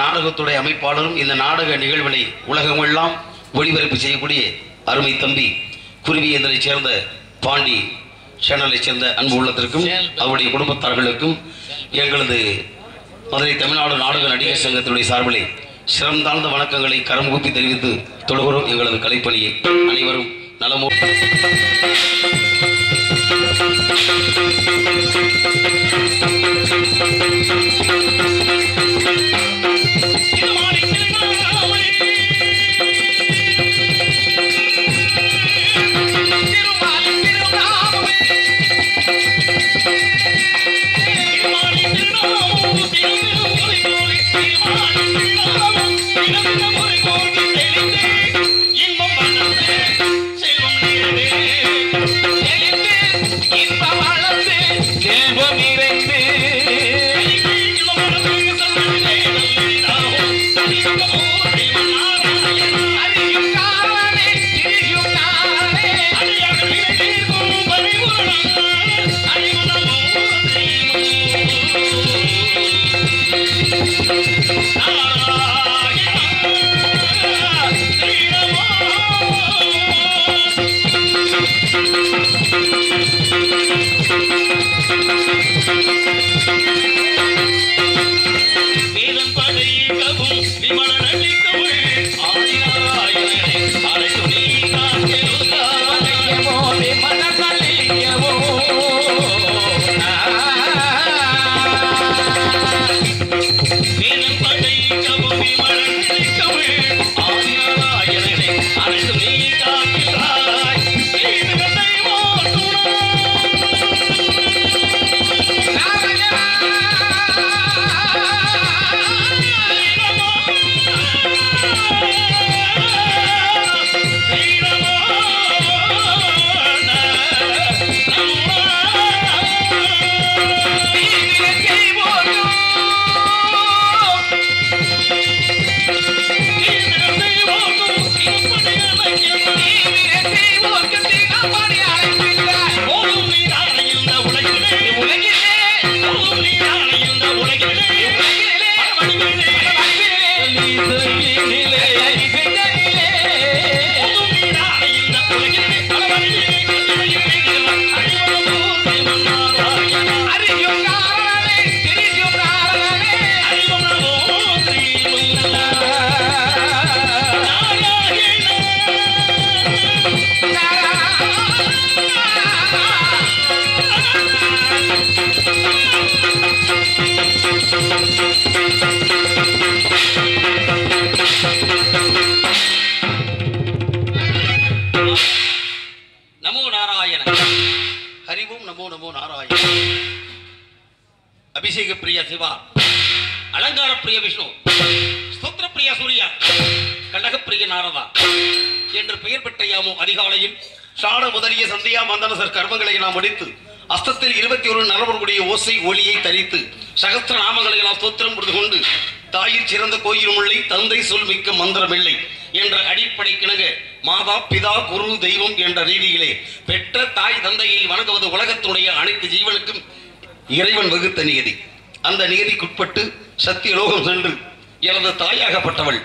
நாடகத்துடைய அமைப்பாளரும் இந்த நாடக நிகழ்வினை உலகமெல்லாம் ஒளிபரப்பு செய்யக்கூடிய அருமை தம்பி குருவியந்தரை சேர்ந்த பாண்டி சேனலை சேர்ந்த அன்பு உள்ளத்திற்கும் அவருடைய குடும்பத்தார்களுக்கும் எங்களது மதுரை தமிழ்நாடு நாடக நடிகர் சங்கத்தினுடைய சார்பிலே சிறந்தாழ்ந்த வணக்கங்களை கரம் கூப்பி தெரிவித்து தொழுகிறோம் எங்களது கலைப்பணியை அனைவரும் நலமோ Thank you. கர்மங்களை நாம் முடித்து அஸ்தத்தில் இருபத்தி ஒரு நரவர்களுடைய ஓசை ஒளியை தரித்து சகஸ்திர நாமங்களை நாம் ஸ்தோத்திரம் புரிந்து கொண்டு தாயில் சிறந்த கோயிலும் இல்லை தந்தை சொல் மிக்க மந்திரமில்லை என்ற அடிப்படை கிணங்க மாதா பிதா குரு தெய்வம் என்ற ரீதியிலே பெற்ற தாய் தந்தையை வணங்குவது உலகத்துடைய அனைத்து ஜீவனுக்கும் இறைவன் வகுத்த நியதி. அந்த நியதிக்குட்பட்டு சத்தியலோகம் சென்று எனது தாயாகப்பட்டவள்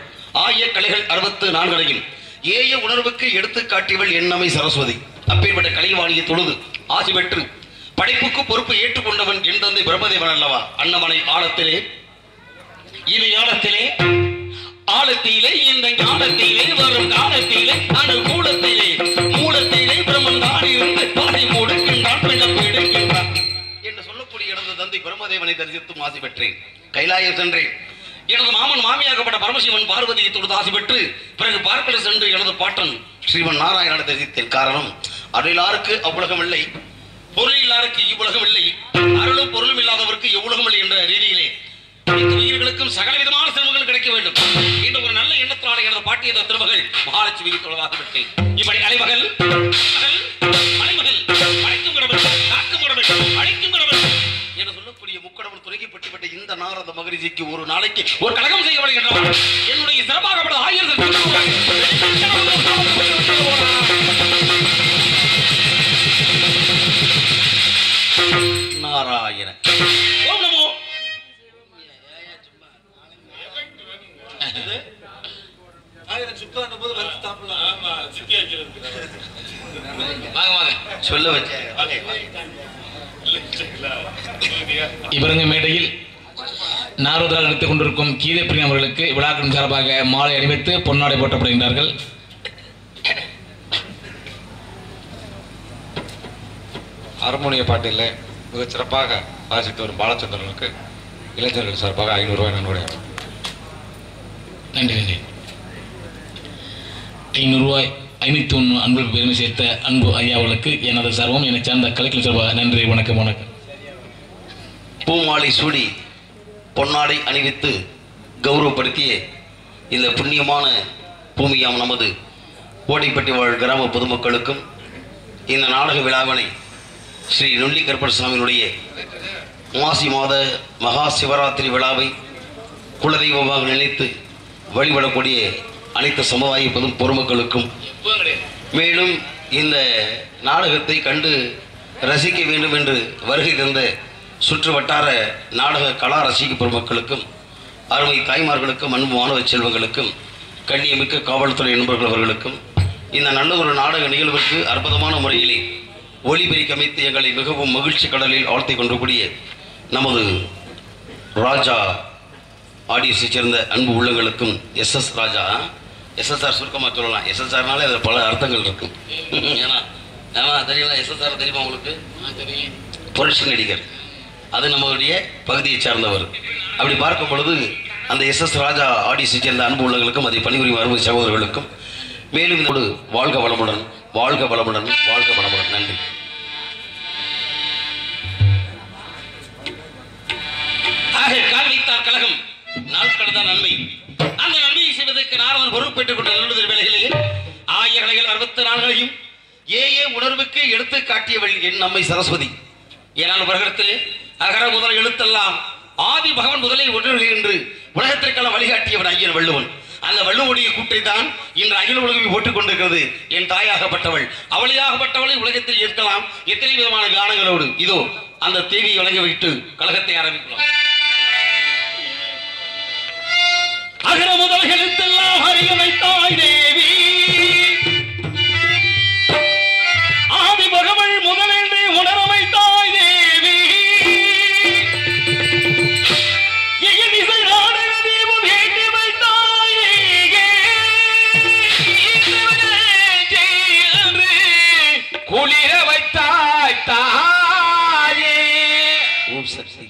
ஆய கலைகள் அறுபத்து நான்களையும் ஏய உணர்வுக்கு எடுத்து காட்டியவள் எண்ணமை சரஸ்வதி. அப்பேற்பட்ட கலைவாணியை தொழுது ஆசி பெற்று படைப்புக்கு பொறுப்பு ஏற்றுக்கொண்டவன் என் தந்தை பிரம்மதேவன் அல்லவா? அன்னமனை ஆழத்திலே இனி ஆழத்திலே ஆழத்திலே இந்த காலத்திலே வரும் காலத்திலே அணு கூடத்திலே மூலத்திலே பிரம்மன் தான் இருந்து பாதை மூடுகின்றான் பிழப்பு எடுக்கின்றான். என்று சொல்லக்கூடிய எனது தந்தை பிரம்மதேவனை தரிசித்து ஆசி பெற்றேன். கைலாயம் சென்றேன். எனது மாமன் மாமியாகப்பட்ட பரமசிவன் பார்வதியை தொடுத்து ஆசை பெற்று பிறகு பார்க்கல சென்று எனது பாட்டன் ஸ்ரீமன் நாராயணனை தரிசித்தேன். காரணம் அருளாருக்கு அவ்வுலகம் இல்லை. பொருள் இல்லாருக்கு இவ்வுலகம் இல்லை அருளும் பொருளும் இல்லாதவருக்கு எவ்வுலகம் இல்லை என்ற ரீதியிலே அனைத்து உயிர்களுக்கும் சகல விதமான சிரமங்கள் கிடைக்க வேண்டும். என்ற ஒரு நல்ல எண்ணத்தினால எனது பாட்டிய திருமகள் மகாலட்சுமி தொழிலாக விட்டேன். இப்படி அலைமகள் மலைமகள் அழைக்கும் கடவுள் காக்கும் கடவுள் அழைக்கும் கடவுள் என்று சொல்லக்கூடிய முக்கடவுள் துறைக்கப்பட்டுவிட்ட இந்த நாரத மகரிஜிக்கு ஒரு நாளைக்கு ஒரு கழகம் செய்ய என்னுடைய சிறப்பாகப்பட்ட ஆயிரத்தி சொல்ல வச்சேன் இவருங்க மேடையில் நாரதரால் நடித்துக் கொண்டிருக்கும் கீதப்பிரியம் அவர்களுக்கு விழாக்களின் சார்பாக மாலை அணிவித்து பொன்னாடை போட்டப்படுகின்றார்கள் ஹார்மோனிய பாட்டில் மிகச் சிறப்பாக வாசித்து வரும் பாலச்சந்திரனுக்கு இளைஞர்கள் சார்பாக ஐநூறு ரூபாய் நன்கொடை நன்றி நன்றி. ஐநூறு ரூபாய் ஐநூத்தி ஒன்று அன்பு பெருமை சேர்த்த அன்பு ஐயாவளுக்கு எனது சர்வம் என்னை சேர்ந்த கலைக்கல் சர்வா நன்றி வணக்கம் வணக்கம். பூமாலை சூடி பொன்னாடை அணிவித்து கௌரவப்படுத்திய இந்த புண்ணியமான பூமியாம் நமது ஓடைப்பட்டி வாழ் கிராம பொதுமக்களுக்கும் இந்த நாடக விழாவினை ஸ்ரீ நொல்லி கருப்பர் சுவாமியினுடைய மாசி மாத மகா சிவராத்திரி விழாவை குலதெய்வமாக நினைத்து வழிபடக்கூடிய அனைத்து சமுதாய பொதுமக்களுக்கும். மேலும் இந்த நாடகத்தை கண்டு ரசிக்க வேண்டும் என்று வருகை தந்த சுற்று வட்டார நாடக கலா ரசிக்கும் பெருமக்களுக்கும் அருமை தாய்மார்களுக்கும் அன்பு மாணவ செல்வங்களுக்கும் கண்ணியமிக்க காவல்துறை நண்பர்கள் அவர்களுக்கும் இந்த நல்ல ஒரு நாடக நிகழ்வுக்கு அற்புதமான முறையிலே ஒளிபெருக்கி அமைத்து எங்களை மிகவும் மகிழ்ச்சி கடலில் ஆழ்த்திக் கொண்டக்கூடிய நமது ராஜா ஆடியன்ஸை சேர்ந்த அன்பு உள்ளங்களுக்கும் எஸ்எஸ் ராஜா எஸ்எஸ்ஆர் சுருக்கமாக சொல்லலாம். எஸ்எஸ்ஆர்னாலே அதில் பல அர்த்தங்கள் இருக்கும். ஏன்னா ஏன்னா தெரியல எஸ்எஸ்ஆர் தெரியுமா உங்களுக்கு? புரட்சி நடிகர். அது நம்மளுடைய பகுதியை சார்ந்தவர். அப்படி பார்க்கும் பொழுது அந்த எஸ் எஸ் ராஜா ஆடியன்ஸை சேர்ந்த அன்பு உள்ளங்களுக்கும் அதை பணிபுரியும் அருமை சகோதரர்களுக்கும் மேலும் இதோடு வாழ்க வளமுடன் வாழ்க வளமுடன் வாழ்க வளமுடன். நன்றி. ஆக கால் வைத்தார் கழகம். நாள் கடந்த நன்மை. பொறுப்பேற்றுக் கொண்ட நல்லுதல் வேலைகளில் ஆய கலைகள் அறுபத்தி நாள்களையும் ஏ ஏ உணர்வுக்கு எடுத்து காட்டியவள் என் நம்மை சரஸ்வதி. ஏனால் உலகத்திலே அகர முதல் எழுத்தெல்லாம் ஆதி பகவன் முதலில் ஒன்று என்று உலகத்திற்கெல்லாம் வழிகாட்டியவன் ஐயன் வள்ளுவன். அந்த வள்ளுவனுடைய கூட்டை தான் இன்று அகில உலகமே போட்டுக் கொண்டிருக்கிறது என் தாயாகப்பட்டவள் அவளையாகப்பட்டவளை உலகத்தில் ஏற்கலாம் எத்தனை விதமான கானங்களோடு. இதோ அந்த தேவியை வழங்கி விட்டு கழகத்தை ஆரம்பிக்கலாம். அகர முதல் எழுத்தெல்லாம் அறிய வைத்தாய் தேவி. ஆதி பகவள் முதலென்று உணர வைத்தாய் தேவி. எழிலிசை நாடக தீபம் ஏற்றி வைத்தாய் குளிர வைத்தாய் தாயே. ஓம் சக்தி.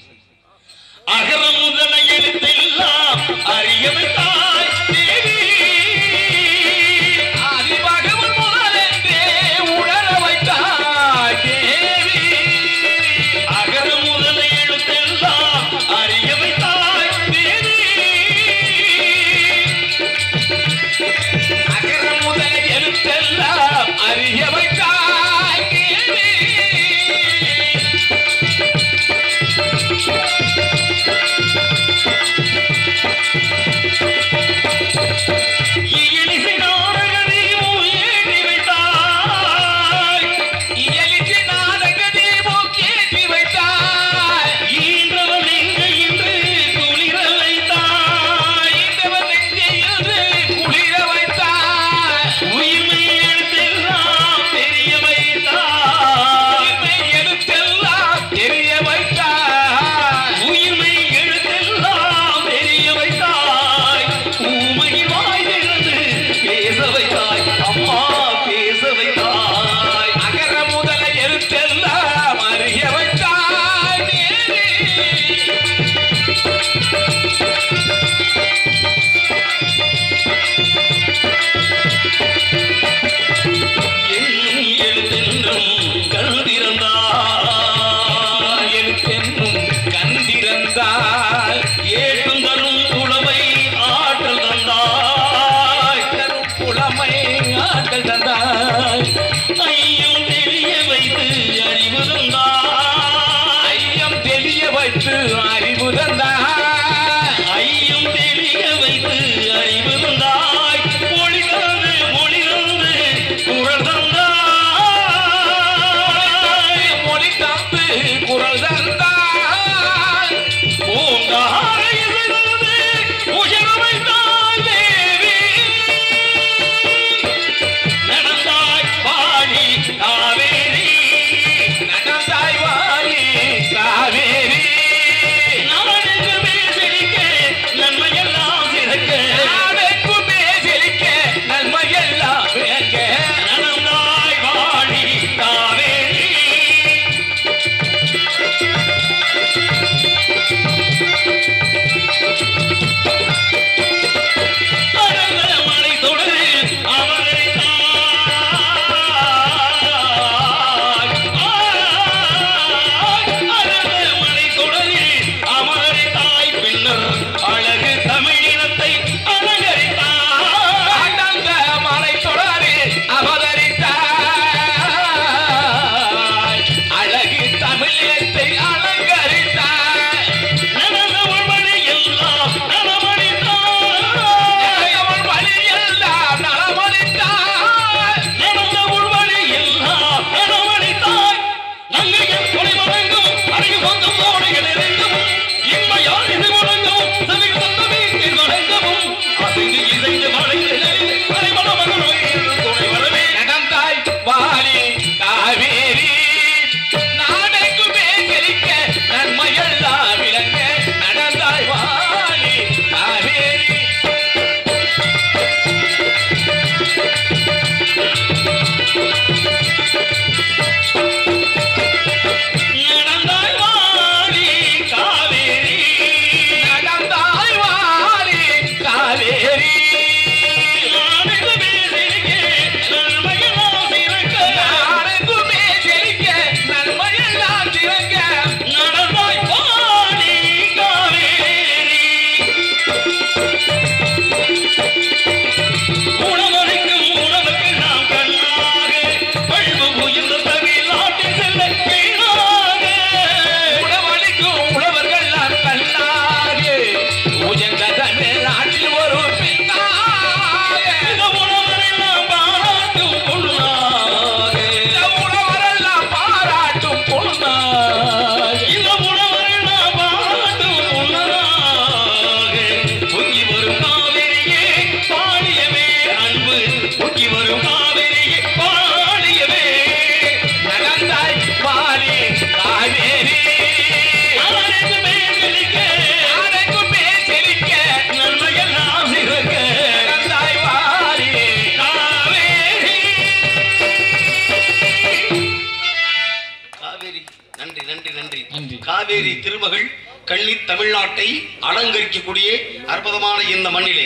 தமிழ்நாட்டை அலங்கரிக்கக்கூடிய அற்புதமான இந்த மண்ணிலே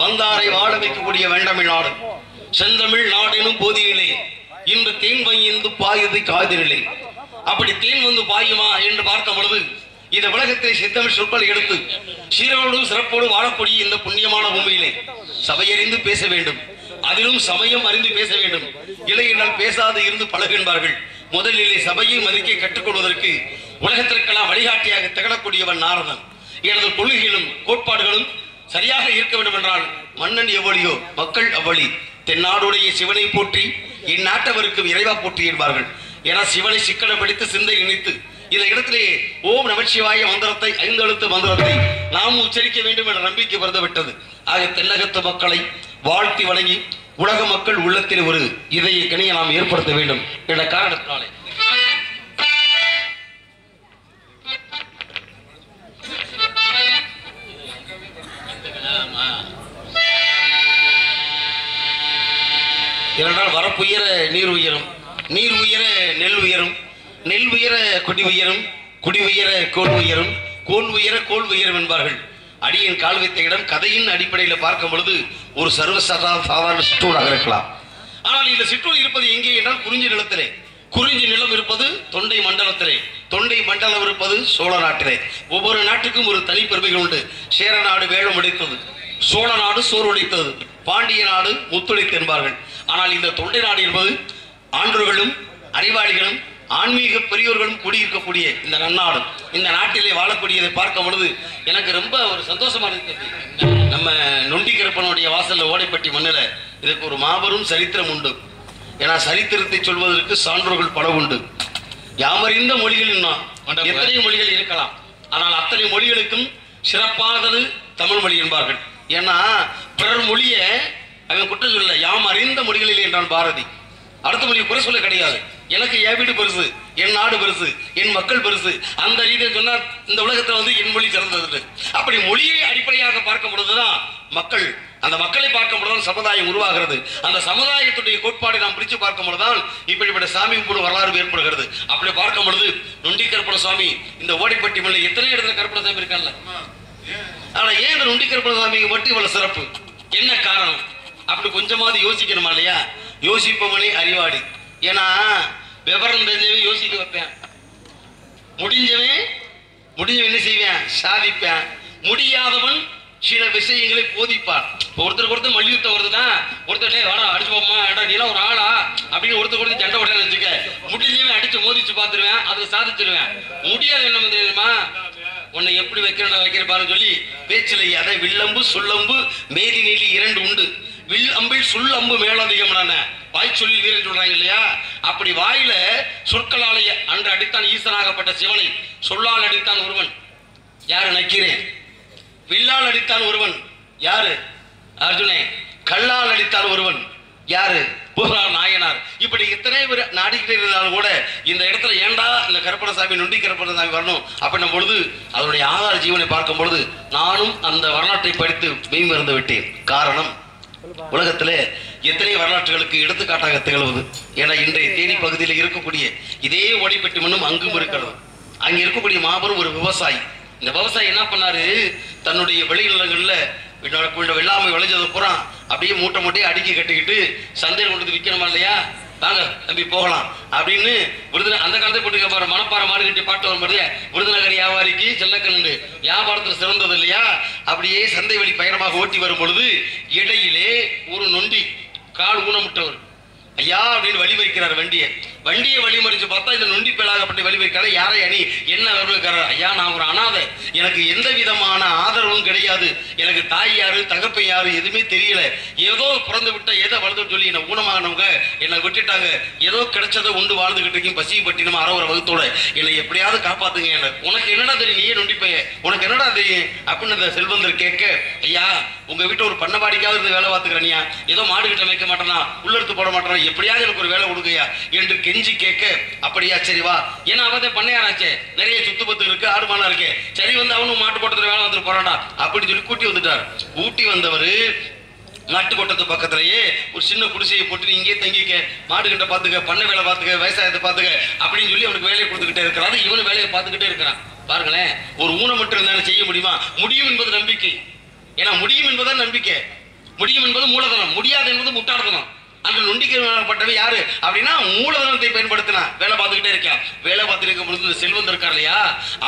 வந்தாரை வாழ வைக்கக்கூடிய வேண்டமிழ் நாடு செந்தமிழ் நாடெனும் போதியிலே இன்று தேன் வைந்து பாயுது காதினிலே. அப்படி தேன் வந்து பாயுமா என்று பார்க்கும் பொழுது இந்த உலகத்தை சித்தமிழ் சொற்கள் எடுத்து சீரோடும் சிறப்போடும் வாழக்கூடிய இந்த புண்ணியமான பூமியிலே சபையறிந்து பேச வேண்டும். அதிலும் சமயம் அறிந்து பேச வேண்டும். இல்லை என்றால் பேசாது இருந்து பழகின்பார்கள் முதலிலே சபையை மதிக்க கற்றுக்கொள்வதற்கு உலகத்திற்கெல்லாம் வழிகாட்டியாக திகழக்கூடியவன் நாரதன். எனது கொள்கைகளும் கோட்பாடுகளும் சரியாக இருக்க வேண்டும் என்றால் மன்னன் எவ்வளியோ மக்கள் அவ்வளி. தென்னாடுடைய சிவனை போற்றி இந்நாட்டவருக்கும் இறைவா போற்றி என்பார்கள். என சிவனை சிக்கன படித்து சிந்தை இணைத்து இந்த இடத்திலேயே ஓம் நமச்சிவாய மந்திரத்தை ஐந்தெழுத்து மந்திரத்தை நாம் உச்சரிக்க வேண்டும் என்ற நம்பிக்கை பிறந்துவிட்டது ஆக தென்னகத்து மக்களை வாழ்த்தி வழங்கி உலக மக்கள் உள்ளத்தில் ஒரு இதய கனியை நாம் ஏற்படுத்த வேண்டும் என்ற காரணத்தினாலே. இரண்டால் வரப்புயர நீர் உயரும். நீர் உயர நெல் உயரும். நெல் உயர கொடி உயரும். குடி உயர கோல் உயரும். கோல் உயர கோல் உயரும் என்பார்கள். அடியின் கால் வைத்த இடம் கதையின் அடிப்படையில் பார்க்கும் பொழுது ஒரு சர்வ சாதாரண சிற்றூராக இருக்கலாம். ஆனால் இந்த சிற்றூர் இருப்பது எங்கே என்றால் குறிஞ்சி நிலத்திலே. குறிஞ்சி நிலம் இருப்பது தொண்டை மண்டலத்திலே. தொண்டை மண்டலம் இருப்பது சோழ நாட்டிலே. ஒவ்வொரு நாட்டுக்கும் ஒரு தனிப்பெருமைகள் உண்டு. சேர நாடு வேலம் உடைத்தது. சோழ நாடு சோறு உடைத்தது. பாண்டிய நாடு முத்துழைத்து என்பார்கள். ஆனால் இந்த தொண்டை நாடு என்பது ஆண்டோர்களும் அறிவாளிகளும் ஆன்மீக பெரியோர்களும் குடியிருக்கக்கூடிய இந்த நன்னாடு. இந்த நாட்டிலே வாழக்கூடியதை பார்க்கும் பொழுது எனக்கு ரொம்ப ஒரு சந்தோஷமா இருக்கிறது. நம்ம நொண்டிகரப்பனுடைய வாசல்ல ஓடைப்பட்டி மண்ணில் இதுக்கு ஒரு மாபெரும் சரித்திரம் உண்டு. ஏன்னா சரித்திரத்தை சொல்வதற்கு சான்றோர்கள் பல உண்டு. யாமறிந்த மொழிகள். எத்தனை மொழிகள் இருக்கலாம். ஆனால் அத்தனை மொழிகளுக்கும் சிறப்பானது தமிழ் மொழி என்பார்கள். ஏன்னா பிறர் மொழியை அவன் குற்றம் சொல்லல. யாம் அறிந்த மொழிகளில் என்றான் பாரதி. அடுத்த மொழி குறை சொல்ல கிடையாது. எனக்கு என் வீடு பெருசு என் நாடு பெருசு என் மக்கள் பெருசு. அந்த ரீதியில் சொன்னா இந்த உலகத்துல வந்து என் மொழி சிறந்தது அப்படி மொழியை அடிப்படையாக பார்க்கும் பொழுதுதான் மக்கள் அந்த மக்களை பார்க்கும் பொழுதுதான் சமுதாயம் உருவாகிறது. அந்த சமுதாயத்துடைய கோட்பாடை நாம் பிரித்து பார்க்கும் பொழுதுதான் இப்படிப்பட்ட சாமி கும்பிடு வரலாறு ஏற்படுகிறது. அப்படி பார்க்கும் பொழுது நொண்டி கருப்பண சுவாமி இந்த ஓடிப்பட்டி மலை எத்தனை இடத்துல கருப்பண சாமி இருக்கான்ல? ஆனா ஏன் இந்த நொண்டி கருப்பண சாமிக்கு மட்டும் இவ்வளவு சிறப்பு? என்ன காரணம்? அப்படி கொஞ்சமாவது யோசிக்கணுமா இல்லையா? யோசிப்பவனே அறிவாடி ஏன்னா விவரம் தெரிஞ்சவன் யோசிக்க வைப்பேன். முடிஞ்சவன் முடிஞ்சவன் என்ன செய்வேன்? சாதிப்பேன். முடியாதவன் சில விஷயங்களை போதிப்பார். இப்போ ஒருத்தருக்கு ஒருத்தர் மல்யுத்தம் வருதுன்னா ஒருத்தர் "டேய், வாடா அடிச்சு போமா ஏடா நீலாம் ஒரு ஆளா? அப்படின்னு ஒருத்தர் ஒருத்தர் சண்டை உடனே வச்சுக்க முடிஞ்சவன் அடிச்சு மோதிச்சு பார்த்துருவேன் அதை சாதிச்சிருவேன். முடியாது என்ன தெரியுமா? உன்னை எப்படி வைக்கிறேன் வைக்கிறேன் பாருன்னு சொல்லி பேச்சில் அதை வில்லம்பு சுள்ளம்பு மேதி நீலி இரண்டு உண்டு. வில் அம்பில் சுல் அம்பு மேலதிகம் வாய் சொல்லி வீரன் சொல்றாங்க இல்லையா? அப்படி வாயில சொற்களாலேயே அன்று அடித்தான் ஈசனாகப்பட்ட சிவனை சொல்லால் அடித்தான் ஒருவன். யாரு நக்கிறேன்? வில்லால் அடித்தான் ஒருவன் யாரு? அர்ஜுனே கல்லால் அடித்தான் ஒருவன் யாரு? புகழார் நாயனார். இப்படி இத்தனை பேர் நாடிக்கிட்டே இருந்தாலும் கூட இந்த இடத்துல ஏண்டா இந்த கருப்பணசாமி நொண்டி கருப்பணசாமி வரணும்? அப்படின்னும் பொழுது அதனுடைய ஆதார ஜீவனை பார்க்கும் பொழுது நானும் அந்த வரலாற்றை படித்து மெய்மறந்து விட்டேன். காரணம் உலகத்திலே எத்தனை வரலாற்றுகளுக்கு எடுத்துக்காட்டாக திகழ்வது? ஏன்னா இன்றைய தேனி பகுதியில் இருக்கக்கூடிய இதே ஒடிப்பட்டி மண்ணும் அங்கும் இருக்கிறது. அங்கே இருக்கக்கூடிய மாபெரும் ஒரு விவசாயி. இந்த விவசாயி என்ன பண்ணாரு? தன்னுடைய வெளிநிலங்களில் விண்ண- வெள்ளாமை விளைஞ்சது பூரா அப்படியே மூட்டை மூட்டையை அடுக்கி கட்டிக்கிட்டு சந்தையில் கொண்டு விற்கணுமா இல்லையா? வாங்க தம்பி போகலாம். அப்படின்னு விருதுநகர் அந்த காலத்தை போட்டுக்க பாரு மணப்பாறை மாடு கட்டி பாட்டு வரும் பாருங்க. விருதுநகர் வியாபாரிக்கு செல்லக்கண்ணு வியாபாரத்தில் சிறந்தது இல்லையா? அப்படியே சந்தை வழி பயணமாக ஓட்டி வரும் பொழுது இடையிலே ஒரு நொண்டி கால் ஊனமுட்டவர் ஐயா அப்படின்னு வழி வைக்கிறார் வண்டியை. வண்டியை வழிமறிச்சு பார்த்தா இந்த நொண்டி பேலாகப்பட்ட வழி யாரை அணி? என்ன வருகிறார் ஐயா நான் ஒரு அனாதை. எனக்கு எந்த விதமான ஆதரவும் கிடையாது. எனக்கு தாய் யாரு தகப்பன் யாரு எதுவுமே தெரியல. ஏதோ பிறந்து விட்ட ஏதோ வளர்ந்து சொல்லி என்னை ஊனமானவங்க என்னை விட்டுட்டாங்க. ஏதோ கிடைச்சதை உண்டு வாழ்ந்துகிட்டு இருக்கேன் பசி பட்டினம் அறவர வகுத்தோட. என்னை எப்படியாவது காப்பாத்துங்க. என்ன உனக்கு என்னடா தெரியும்? நீயே நொண்டி பையன். உனக்கு என்னடா தெரியும்? அப்படின்னு அந்த செல்வந்தர் கேட்க ஐயா உங்க வீட்டு ஒரு பண்ணபாடிக்காவது இருந்து வேலை பார்த்துக்கிறனியா ஏதோ மாடு கிட்ட வைக்க மாட்டேனா? உள்ளெடுத்து போட மாட்டேனா? எப்படியாவது எனக்கு ஒரு வேலை கொடுங்கய்யா. என்று கெஞ்சி கேட்க அப்படியா சரி வா. ஏன்னா அவன் பண்ணையாராச்சே. நிறைய சுத்து பத்து இருக்கு ஆடு மாலா இருக்கு. சரி வந்து அவனும் மாட்டு போட்டத்துல வேலை வந்துட்டு போறான்டா அப்படின்னு சொல்லி கூட்டி வந்துட்டார். ஊட்டி வந்தவர் நாட்டுக்கோட்டத்து பக்கத்துலயே ஒரு சின்ன குடிசையை போட்டு இங்கேயே இங்கே தங்கிக்க மாடு கிட்ட பாத்துக்க பண்ணை வேலை பாத்துக்க விவசாயத்தை பாத்துக்க அப்படின்னு சொல்லி அவனுக்கு வேலையை கொடுத்துக்கிட்டே இருக்கிறாரு இவனு வேலையை பார்த்துக்கிட்டே இருக்கிறான். பாருங்களேன் ஒரு ஊனமற்ற இருந்தாலும் செய்ய முடியுமா? முடியும் என்பது நம்பிக்கை. ஏன்னா முடியும் என்பதுதான் நம்பிக்கை. முடியும் என்பது மூலதனம். முடியாது என்பது முட்டாள்தனம். அந்த நொண்டிக்கப்பட்டவன் யாரு? அப்படின்னா மூலதனத்தை பயன்படுத்தினா வேலை பார்த்துக்கிட்டே இருக்கேன் வேலை பார்த்துட்டு இருக்கும் பொழுது இந்த செல்வந்தர் இருக்கார் இல்லையா?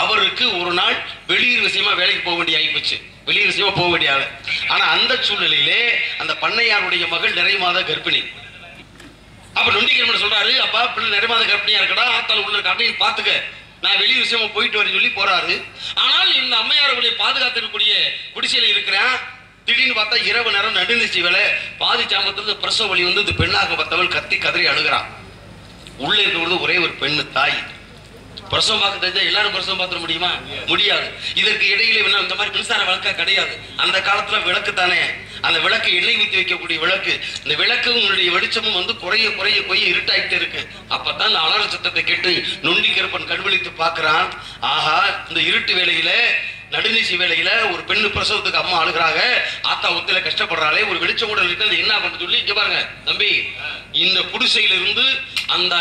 அவருக்கு ஒரு நாள் வெளியூர் விஷயமா வேலைக்கு போக வேண்டிய ஆயிப்போச்சு. வெளியூர் விஷயமா போக வேண்டிய ஆளு. ஆனா அந்த சூழ்நிலையிலே அந்த பண்ணையாருடைய மகள் நிறைய மாத கர்ப்பிணி. அப்ப நொண்டிக்கிழமை சொல்றாரு அப்பா பிள்ளை நிறைய மாத கர்ப்பிணியா இருக்கடா ஆத்தாள் உள்ள இருக்க பாத்துக்க. நான் வெளி விஷயமா போயிட்டு வரேன் சொல்லி போறாரு. ஆனால் இந்த அம்மையாருடைய பாதுகாத்திருக்கக்கூடிய குடிசையில இருக்கிறேன். திடீர்னு பார்த்தா இரவு நேரம் நடுநிச்சி வேலை பாதி சாமத்திலிருந்து பிரசவ வழி வந்து இந்த பெண்ணாக பார்த்தவள் கத்தி கதறி அழுகிறான் உள்ள இருக்கிறது ஒரே ஒரு பெண்ணு தாய். பிரசவம் பார்க்க தெரிஞ்சா எல்லாரும் பிரசவம் பார்த்துட முடியுமா? முடியாது. இதற்கு இடையில என்ன இந்த மாதிரி மின்சார விளக்கா கிடையாது. அந்த காலத்துல விளக்கு தானே. அந்த விளக்கு எண்ணெய் ஊற்றி வைக்கக்கூடிய விளக்கு. இந்த விளக்கு உங்களுடைய வெளிச்சமும் வந்து குறைய குறைய குறைய இருட்டாயிட்டே இருக்கு. அப்பதான் இந்த அலர சத்தத்தை கேட்டு நொண்டி கருப்பன் கண்விழித்து பார்க்கறான். ஆஹா இந்த இருட்டு வேலையில நடுநீசி வேலையில ஒரு பெண்ணு பிரசவத்துக்கு அம்மா அழுகிறாங்க. ஆத்தா ஒத்துல கஷ்டப்படுறாளே. ஒரு வெளிச்சம் கூட இருக்கு அது என்ன பண்ண சொல்லி இங்க பாருங்க தம்பி. இந்த குடிசையில இருந்து அந்த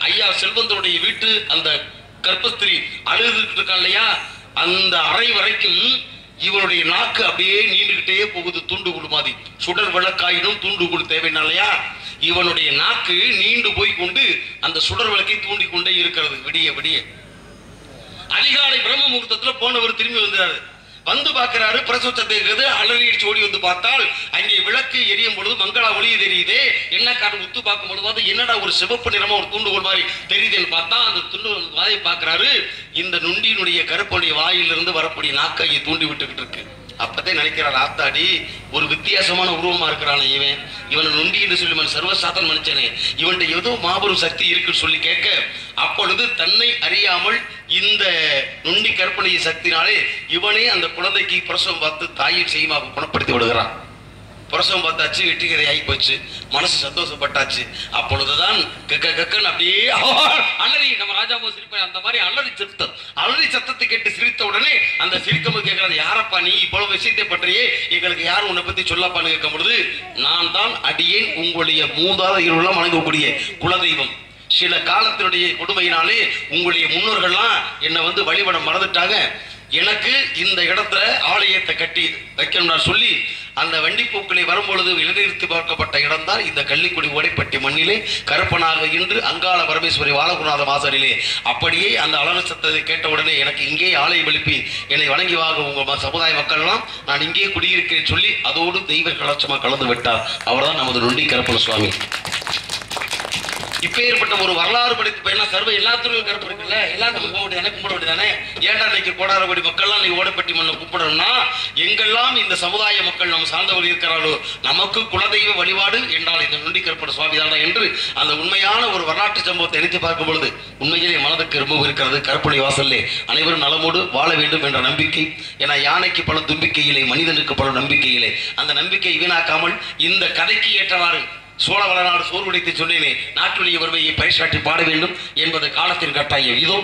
ஐயா செல்வந்தனுடைய வீட்டு அந்த கர்ப்பஸ்திரி அழுதுட்டு இருக்கா இல்லையா? அந்த அறை வரைக்கும் இவனுடைய நாக்கு அப்படியே நீண்டுகிட்டே போகுது தூண்டுகுள் மாதிரி. சுடர் விளக்காயினும் தூண்டுகுள் தேவைனாலையா இவனுடைய நாக்கு நீண்டு போய் கொண்டு அந்த சுடர் விளக்கை தூண்டி கொண்டே இருக்கிறது. விடிய விடிய. அதிகாலை பிரம்ம முகூர்த்தத்துல போனவர் திரும்பி வந்தாரு. வந்து பார்க்கிறாரு பிரசவத்தை இருக்கிறது அலறி அடிச்சு ஓடி வந்து பார்த்தால் அங்கே விளக்கு எரியும் பொழுது மங்களா ஒளி தெரியுதே. என்ன காரணம்? உத்து பார்க்கும் பொழுது என்னடா ஒரு சிவப்பு நிறமா ஒரு தூண்டுகோல் மாதிரி தெரியுதுன்னு பார்த்தா அந்த துண்டு வாயை பார்க்கிறாரு. இந்த நுண்டியினுடைய கருப்புடைய வாயிலிருந்து வரக்கூடிய நாக்கையை தூண்டி விட்டுக்கிட்டு இருக்கு. அப்பதான் நினைக்கிறாள் ஆத்தாடி ஒரு வித்தியாசமான உருவமா இருக்கிறானே இவன். இவனை நொண்டி என்று சொல்லி இவன் சர்வசாதன் மனுஷனே. இவன்கிட்ட ஏதோ மாபெரும் சக்தி இருக்குன்னு சொல்லி கேட்க அப்பொழுது தன்னை அறியாமல் இந்த நொண்டி கற்பனை சக்தினாலே இவனே அந்த குழந்தைக்கு பிரசவம் பார்த்து தாயின் செய்யமாக குணப்படுத்தி விடுகிறான். பிரசவம் பார்த்தாச்சு வெற்றிகரை ஆகி போச்சு மனசு சந்தோஷப்பட்டாச்சு. அப்பொழுதுதான் கக்க கக்கன் அப்படியே அலறி நம்ம ராஜாபோ சிரிப்பார் அந்த மாதிரி அலறி சத்தம். அலறி சத்தத்தை கேட்டு சிரித்த உடனே அந்த சிரிக்கும் போது யாரப்பா நீ இவ்வளவு விஷயத்தை பற்றியே எங்களுக்கு யாரும் உன்னை பத்தி சொல்லப்பான்னு கேட்கும் பொழுது நான் தான் அடியேன் உங்களுடைய மூதாதையர்களும் வணங்கக்கூடிய குலதெய்வம். சில காலத்தினுடைய கொடுமையினாலே உங்களுடைய முன்னோர்கள்லாம் என்னை வந்து வழிபட மறந்துட்டாங்க. எனக்கு இந்த இடத்துல ஆலயத்தை கட்டி வைக்கணும்னா சொல்லி அந்த வண்டிப்பூக்களை வரும்பொழுது இடைநிறுத்தி பார்க்கப்பட்ட இடம்தான் இந்த கள்ளிக்குடி ஓடைப்பட்டி மண்ணிலே கருப்பனாக இன்று அங்காள பரமேஸ்வரி வாழகுநாத மாசரிலே அப்படியே அந்த அலர சத்தத்தை கேட்ட உடனே எனக்கு இங்கே ஆலயம் எழுப்பி என்னை வணங்கி வாங்க உங்கள் சமுதாய மக்கள்லாம். நான் இங்கே குடியிருக்கிறேன் சொல்லி அதோடு தெய்வ கலாச்சமாக கலந்து விட்டார். அவர்தான் நமது நொண்டி கருப்பன சுவாமி. இப்பேற்பட்ட ஒரு வரலாறு படித்து பையனா சர்வ எல்லாத்துக்கும் கருப்பு இருக்குல்ல? எல்லாத்துக்கும் போக வேண்டியதானே கும்பிட வேண்டியதானே ஏன்டா இன்னைக்கு கோடாரபடி மக்கள்லாம் நீ ஓடப்பட்டி மண்ணை கும்பிடணும்னா எங்கெல்லாம் இந்த சமுதாய மக்கள் நம்ம சார்ந்தவர்கள் இருக்கிறாரோ நமக்கு குலதெய்வ வழிபாடு என்றால் இந்த நொண்டி கருப்பட சுவாமி தானா என்று அந்த உண்மையான ஒரு வரலாற்று சம்பவத்தை நினைத்து பார்க்கும் பொழுது உண்மையிலே மனதுக்கு ரொம்ப இருக்கிறது. கருப்புடை வாசல்லே அனைவரும் நலமோடு வாழ வேண்டும் என்ற நம்பிக்கை. ஏன்னா யானைக்கு பல தும்பிக்கையிலே மனிதனுக்கு பல நம்பிக்கையிலே. அந்த நம்பிக்கை வீணாக்காமல் இந்த கதைக்கு ஏற்றவாறு சோழ வளநாடு சோறு சொன்னேனே நாட்டுடைய வறுமையை பரிசாட்டி பாட வேண்டும் என்பது காலத்தின் கட்டாயம். இதோ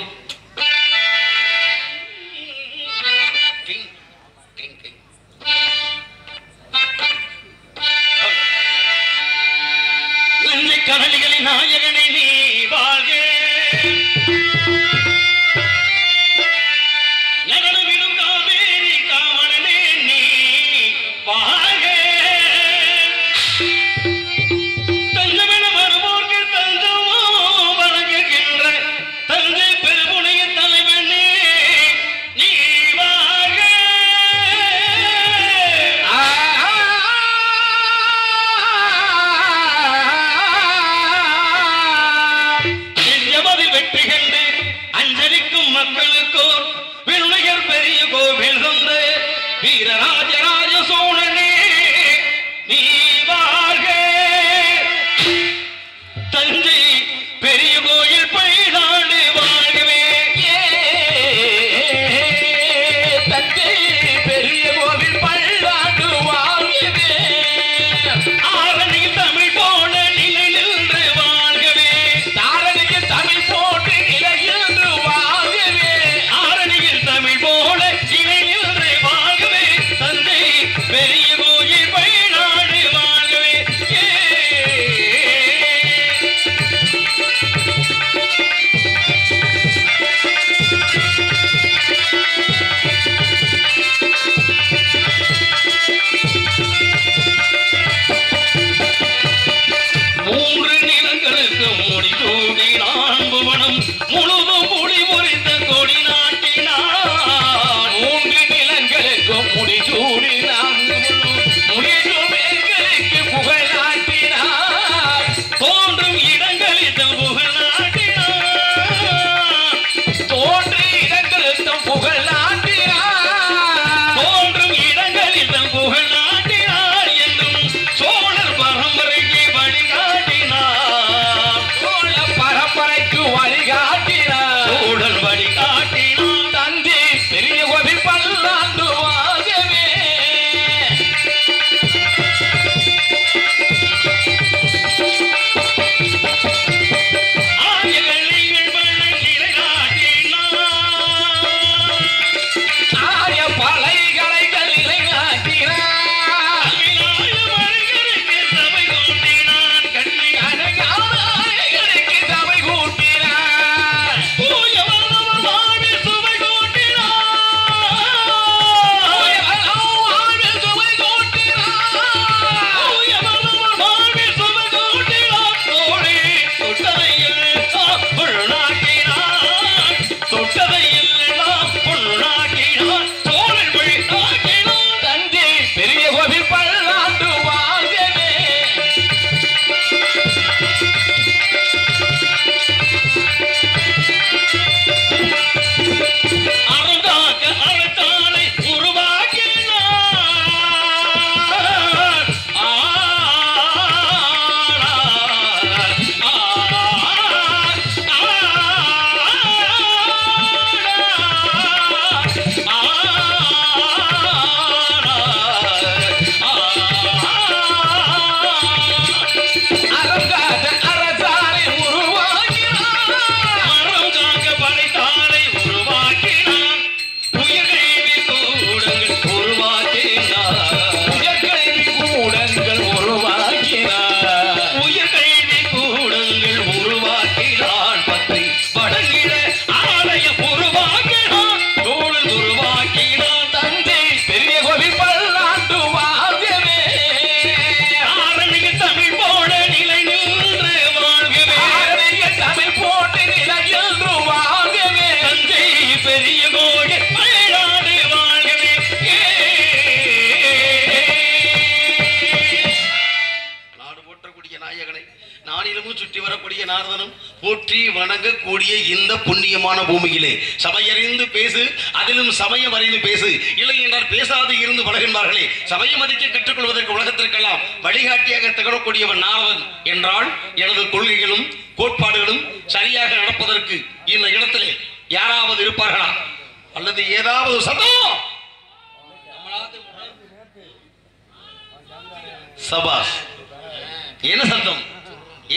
Thank you. போற்றி வணங்கக்கூடிய இந்த புண்ணியமான பூமியிலே. சபையறிந்து பேசு அதிலும் சமயம் அறிந்து பேசு. இல்லை என்றால் பேசாது இருந்து பழகின்றார்களே. சமயம் மதிக்க கற்றுக்கொள்வதற்கு உலகத்திற்கெல்லாம் வழிகாட்டியாக திகழக்கூடியவன் நாரதன் என்றால் எனது கொள்கைகளும் கோட்பாடுகளும் சரியாக நடப்பதற்கு இந்த இடத்திலே யாராவது இருப்பார்களா? அல்லது ஏதாவது சத்தம்? சபாஸ் என்ன சத்தம்?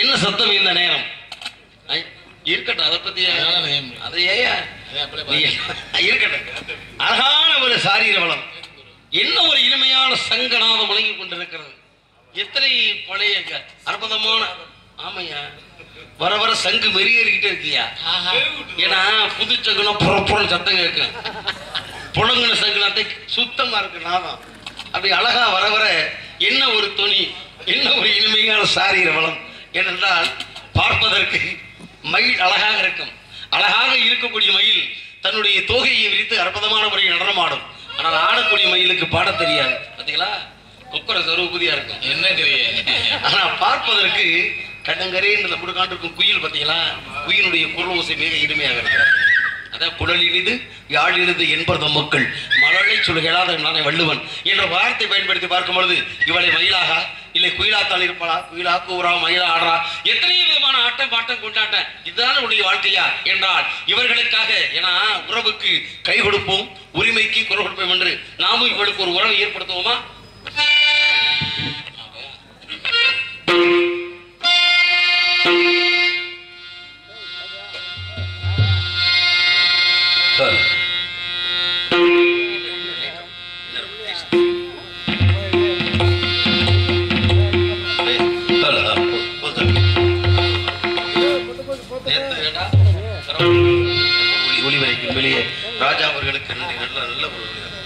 என்ன சத்தம் இந்த நேரம்? இருக்கட்டும் அதை பத்தி அது இருக்கட்டும். அழகான ஒரு சாரீர வளம். என்ன ஒரு இனிமையான சங்கநாதம் முழங்கி கொண்டிருக்கிறது. எத்தனை பழைய அற்புதமான ஆமையா? வர வர சங்கு மெருகேறிக்கிட்டே இருக்கியா? ஏன்னா புது சங்குனா புறப்புறம் சத்தம் கேட்கும் புழங்குன சங்குனாத்தை சுத்தமா இருக்கு நாதம். அப்படி அழகா வர வர என்ன ஒரு துணி என்ன ஒரு இனிமையான சாரீர வளம். ஏனென்றால் பார்ப்பதற்கு மயில் அழகாக இருக்கும். அழகாக இருக்கக்கூடிய மயில் தன்னுடைய தோகையை விரித்து அற்புதமான முறையில் நடனமாடும். ஆனால் ஆடக்கூடிய மயிலுக்கு பாடத் தெரியாது. பாத்தீங்களா? கொக்கர சருபதியா இருக்கும். என்னங்கிறியே ஆனா பார்ப்பதற்கு கடங்கரேன்னு முடுக்காண்டு இருக்கும் குயில் பாத்தீங்களா? குயிலுடைய குரல் ஓசை மிக இனிமையாக இருக்கிறது. அதான் குடல் இனிது யாழ் இனிது என்பது மக்கள். மழலை சொல்கிறாத நானே வள்ளுவன். என்ற வார்த்தை பயன்படுத்தி பார்க்கும் பொழுது இவளை மயிலாக இல்லை குயிலாத்தான் இருப்பாளா? குயிலா கூறா மயிலா ஆடுறா. எத்தனையோ விதமான ஆட்டம் பாட்டம் கொண்டாட்டம். இதுதான் உடைய வாழ்க்கையா? என்றால் இவர்களுக்காக ஏன்னா உறவுக்கு கை கொடுப்போம் உரிமைக்கு குரல் கொடுப்போம் என்று நாமும் இவளுக்கு ஒரு உறவை ஏற்படுத்துவோமா?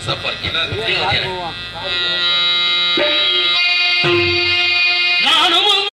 நல்ல ஒரு சப்பா என்ன